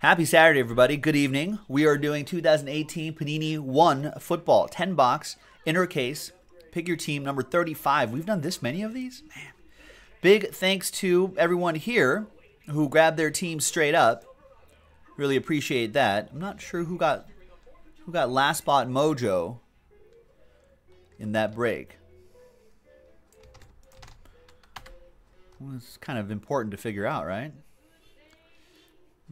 Happy Saturday, everybody. Good evening. We are doing 2018 Panini 1 football, 10 box, inner case. Pick your team, number 35. We've done this many of these? Man. Big thanks to everyone here who grabbed their team straight up. Really appreciate that. I'm not sure who got who got last spot mojo in that break. Well, it's kind of important to figure out, right?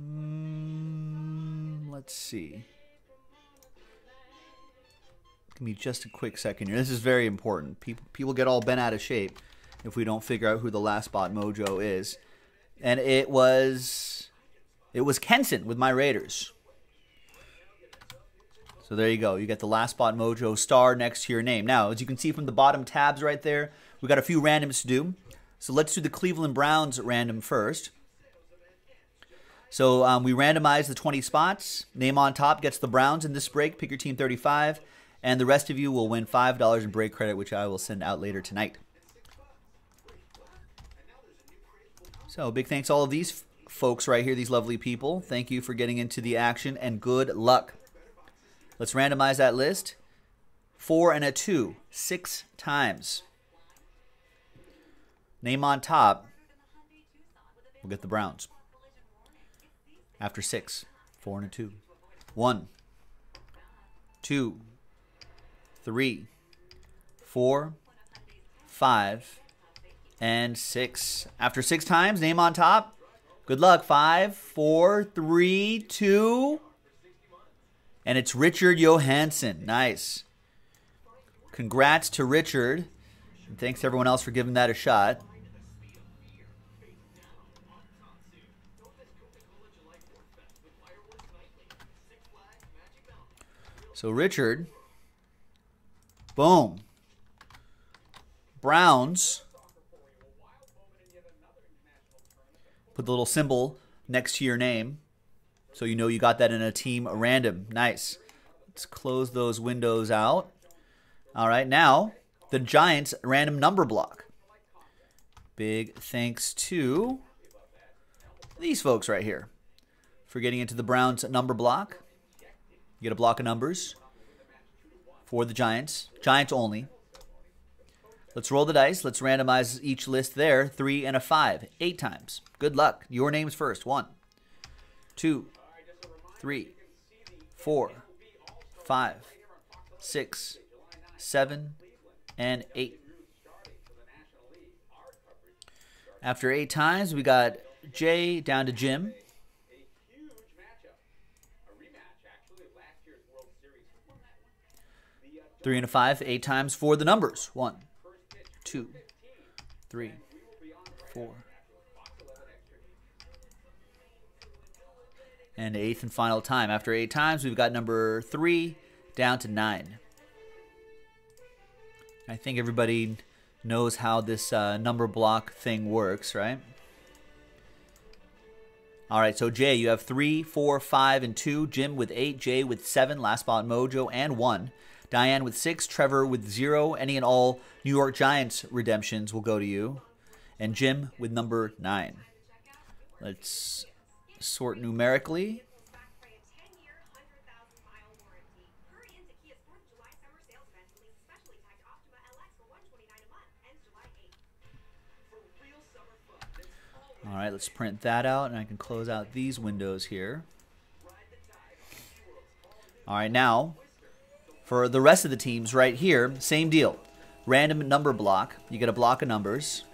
Mm, let's see. Give me just a quick second here. This is very important. People people get all bent out of shape if we don't figure out who the last spot mojo is. And it was it was Kenson with my Raiders. So there you go. You get the last spot mojo star next to your name. Now, as you can see from the bottom tabs right there, we got a few randoms to do. So let's do the Cleveland Browns random first. So um, we randomize the 20 spots. Name on top gets the Browns in this break. Pick your team 35. And the rest of you will win $5 in break credit, which I will send out later tonight. So big thanks all of these folks right here, these lovely people. Thank you for getting into the action and good luck. Let's randomize that list. Four and a two, six times. Name on top. We'll get the Browns. After six, four and a two. One, two, three, four, five, and six. After six times, name on top. Good luck. Five, four, three, two. And it's Richard Johansson. Nice. Congrats to Richard. And thanks everyone else for giving that a shot. So Richard, boom. Browns. Put the little symbol next to your name so you know you got that in a team random. Nice. Let's close those windows out. All right, now the Giants random number block. Big thanks to these folks right here for getting into the Browns number block. You get a block of numbers for the Giants. Giants only. Let's roll the dice. Let's randomize each list there. Three and a five. Eight times. Good luck. Your name's first. One, two, three, four, five, six, seven, and eight. After eight times, we got Jay down to Jim. Three and a five, eight times for the numbers. One, two, three, four. And eighth and final time. After eight times, we've got number three down to nine. I think everybody knows how this uh, number block thing works, right? All right, so Jay, you have three, four, five, and two. Jim with eight. Jay with seven. Last spot Mojo and one. Diane with six, Trevor with zero. Any and all New York Giants redemptions will go to you. And Jim with number nine. Let's sort numerically. All right, let's print that out, and I can close out these windows here. All right, now for the rest of the teams right here, same deal. Random number block. You get a block of numbers.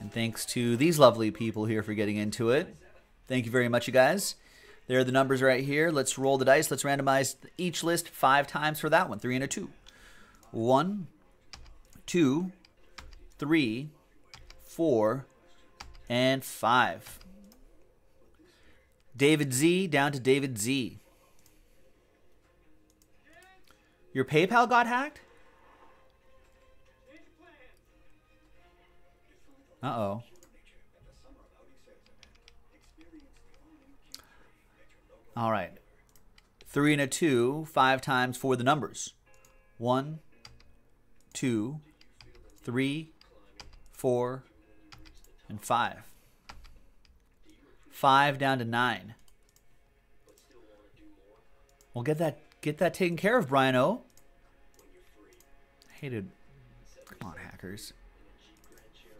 And thanks to these lovely people here for getting into it. Thank you very much, you guys. There are the numbers right here. Let's roll the dice. Let's randomize each list five times for that one. Three and a two. One, two, three, four, and five. David Z down to David Z. Your PayPal got hacked? Uh-oh. All right. Three and a two, five times for the numbers. One, two, three, four, And five. Five down to nine. Well, get that get that taken care of, Brian O. Hated. Come on, hackers.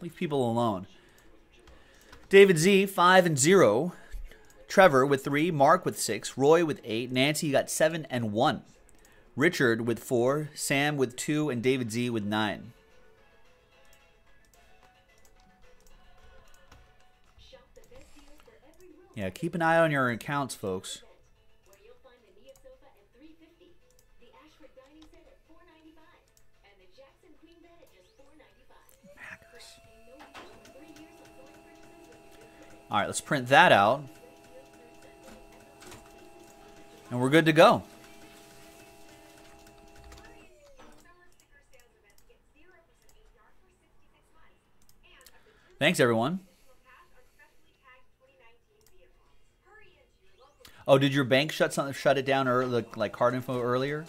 Leave people alone. David Z, five and zero. Trevor with three. Mark with six. Roy with eight. Nancy got seven and one. Richard with four. Sam with two. And David Z with nine. Yeah, keep an eye on your accounts, folks. All right, let's print that out. And we're good to go. Thanks, everyone. Oh, did your bank shut something shut it down or the, like card info earlier?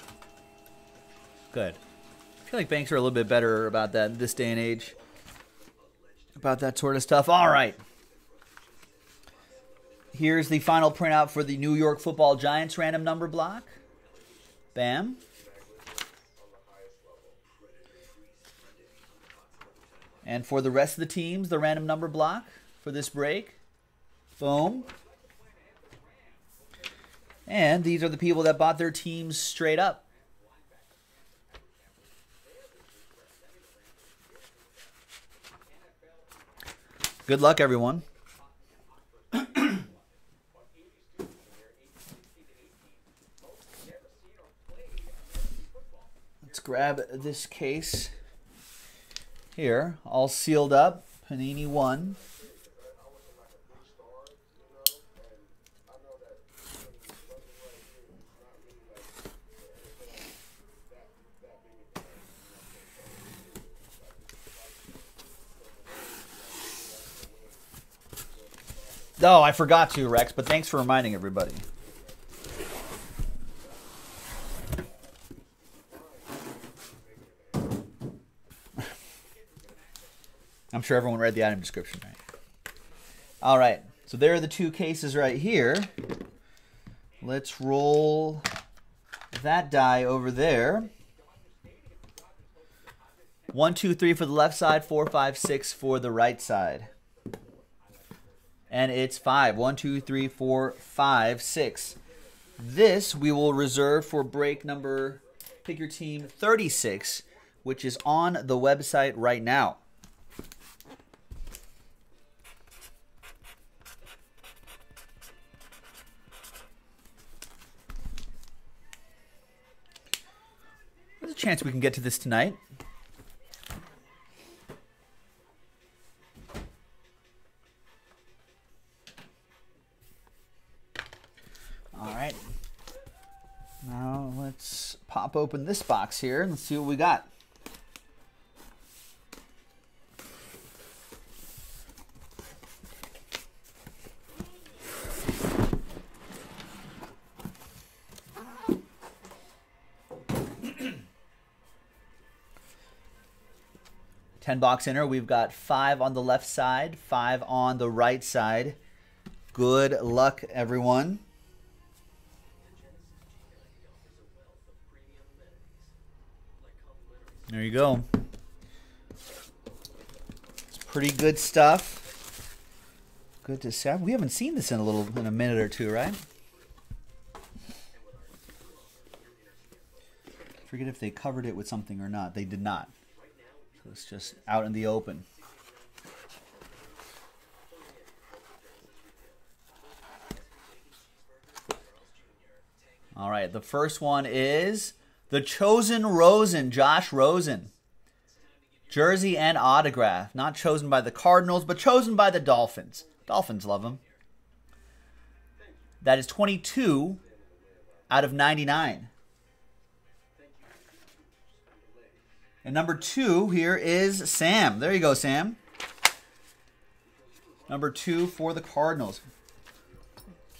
Good. I feel like banks are a little bit better about that this day and age. About that sort of stuff. All right. Here's the final printout for the New York Football Giants random number block. Bam. And for the rest of the teams, the random number block for this break. Boom. And these are the people that bought their teams straight up. Good luck, everyone. Let's grab this case here, all sealed up. Panini 1. Oh, I forgot to, Rex, but thanks for reminding everybody. I'm sure everyone read the item description, right? All right, so there are the two cases right here. Let's roll that die over there. One, two, three for the left side, four, five, six for the right side and it's five. One, two, three, four, five, six. This we will reserve for break number, pick your team 36, which is on the website right now. There's a chance we can get to this tonight. Pop open this box here and see what we got. Ten box inner. We've got five on the left side, five on the right side. Good luck, everyone. There you go. It's pretty good stuff. Good to see. We haven't seen this in a little in a minute or two, right? Forget if they covered it with something or not. They did not. So it's just out in the open. All right, the first one is the chosen Rosen, Josh Rosen. Jersey and autograph. Not chosen by the Cardinals, but chosen by the Dolphins. Dolphins love him. That is 22 out of 99. And number two here is Sam. There you go, Sam. Number two for the Cardinals.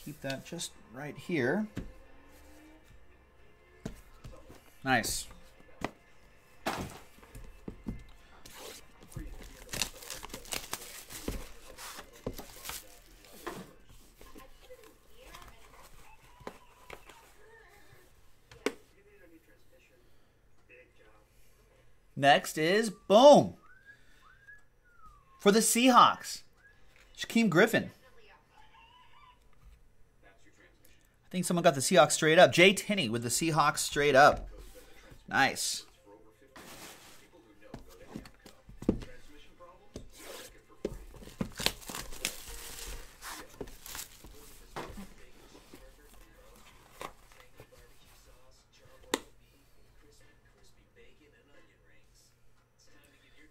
Keep that just right here. Nice. Next is boom. For the Seahawks, Shaquem Griffin. I think someone got the Seahawks straight up. Jay Tinney with the Seahawks straight up. Nice.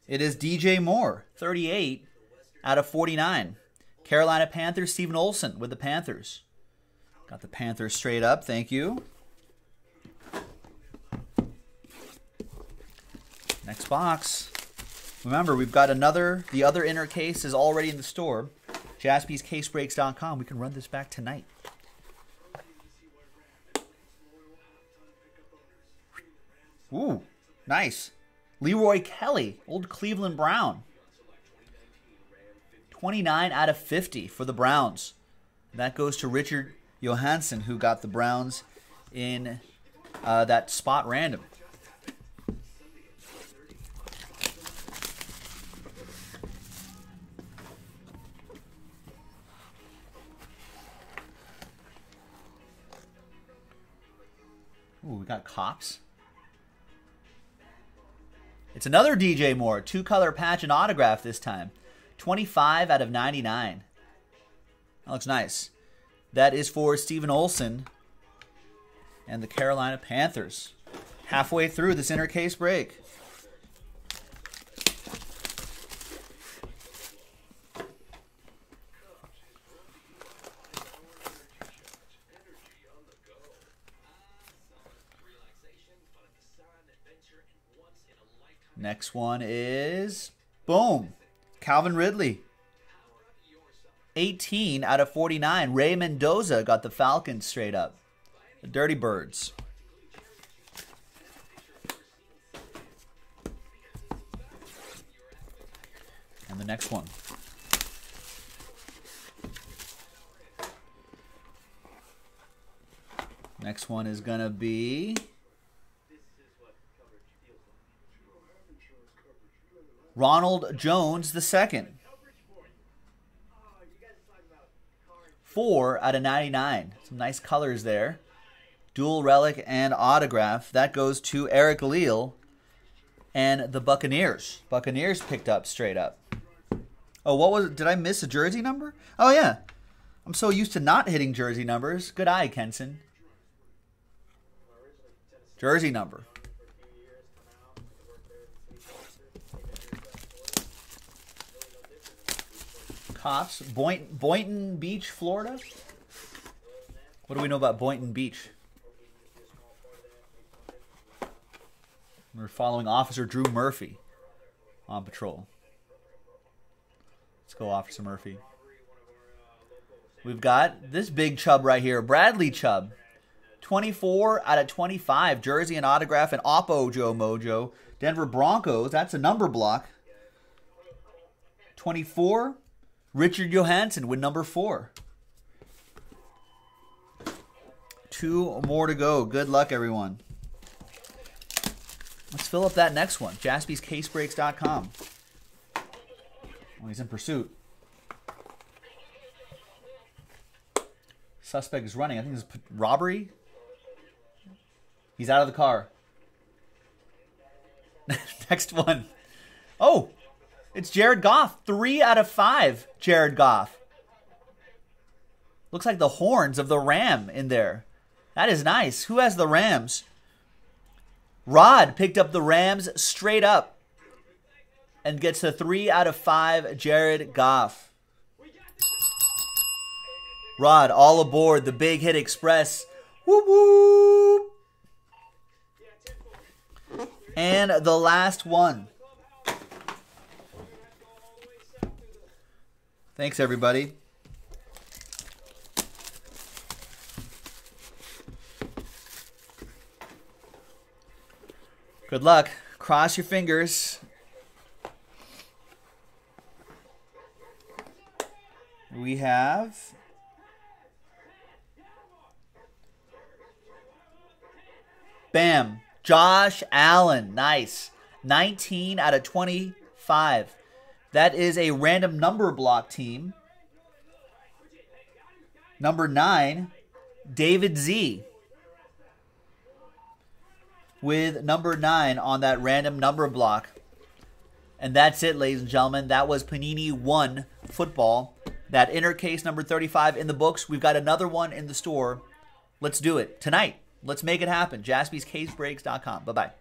It is DJ Moore, 38 out of 49. Carolina Panthers, Steven Olson with the Panthers. Got the Panthers straight up. Thank you. Next box. Remember, we've got another, the other inner case is already in the store. JaspysCaseBreaks.com. We can run this back tonight. Ooh, nice. Leroy Kelly, old Cleveland Brown. 29 out of 50 for the Browns. That goes to Richard Johansson, who got the Browns in uh, that spot random. We got cops. It's another DJ Moore, two color patch and autograph this time. 25 out of 99. That looks nice. That is for Steven Olson and the Carolina Panthers. Halfway through this inner case break. Next one is boom, Calvin Ridley. 18 out of 49. Ray Mendoza got the Falcons straight up. The Dirty Birds. And the next one. Next one is going to be Ronald Jones the second. Four out of 99. Some nice colors there. Dual relic and autograph. That goes to Eric Leal and the Buccaneers. Buccaneers picked up straight up. Oh, what was it? Did I miss a jersey number? Oh, yeah. I'm so used to not hitting jersey numbers. Good eye, Kenson. Jersey number. Cops, Boynton, Boynton Beach, Florida. What do we know about Boynton Beach? We're following Officer Drew Murphy on patrol. Let's go, Officer Murphy. We've got this big chub right here, Bradley Chubb. 24 out of 25, jersey and autograph and Oppo Joe Mojo. Denver Broncos, that's a number block. 24 Richard Johansson with number four. Two more to go. Good luck, everyone. Let's fill up that next one. JaspysCaseBreaks.com. Oh, he's in pursuit. Suspect is running. I think it's robbery. He's out of the car. next one. Oh, it's Jared Goff. Three out of five, Jared Goff. Looks like the horns of the ram in there. That is nice. Who has the Rams? Rod picked up the Rams straight up and gets a three out of five, Jared Goff. Rod, all aboard the Big Hit Express. Whoop whoop. And the last one. Thanks, everybody. Good luck. Cross your fingers. We have Bam. Josh Allen. Nice. 19 out of 25. That is a random number block team. Number 9, David Z. With number 9 on that random number block. And that's it, ladies and gentlemen. That was Panini 1 football. That inner case number 35 in the books. We've got another one in the store. Let's do it tonight. Let's make it happen. JaspysCaseBreaks.com. Bye bye.